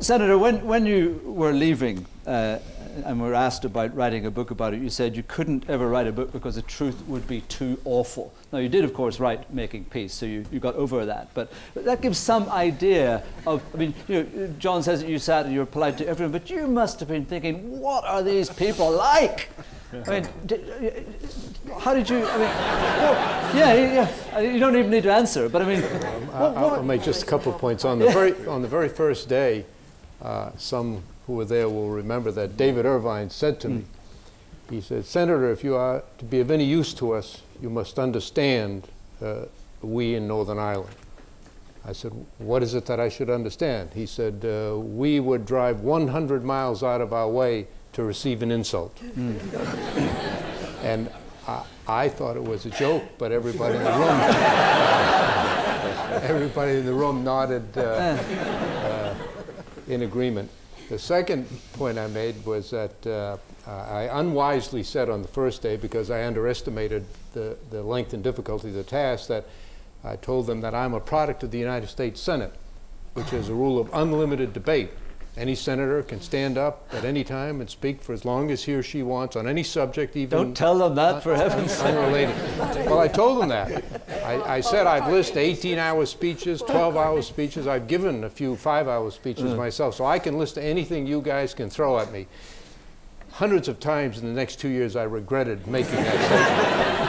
Senator, when, when you were leaving uh, and were asked about writing a book about it, you said you couldn't ever write a book because the truth would be too awful. Now, you did, of course, write Making Peace, so you, you got over that. But, but that gives some idea of, I mean, you know, John says that you sat and you were polite to everyone, but you must have been thinking, what are these people like? I mean, did, how did you? I mean, well, yeah, yeah. You don't even need to answer, but I mean, what, what? I'll make just a couple of points on the very on the very first day. Uh, some who were there will remember that David Ervine said to mm. me, he said, Senator, if you are to be of any use to us, you must understand uh, we in Northern Ireland. I said, what is it that I should understand? He said, uh, we would drive 100 miles out of our way to receive an insult. Mm. and I, I, thought it was a joke, but everybody in the room, everybody in the room nodded uh, uh, in agreement. The second point I made was that uh, I unwisely said on the first day, because I underestimated the, the length and difficulty of the task, that I told them that I'm a product of the United States Senate, which is a rule of unlimited debate. Any senator can stand up at any time and speak for as long as he or she wants on any subject, even. Don't tell them that, for heaven's sake. Unrelated. well, I told them that. I, I said I'd list 18 hour speeches, 12 hour speeches. I've given a few five hour speeches uh. myself, so I can list anything you guys can throw at me. Hundreds of times in the next two years, I regretted making that statement.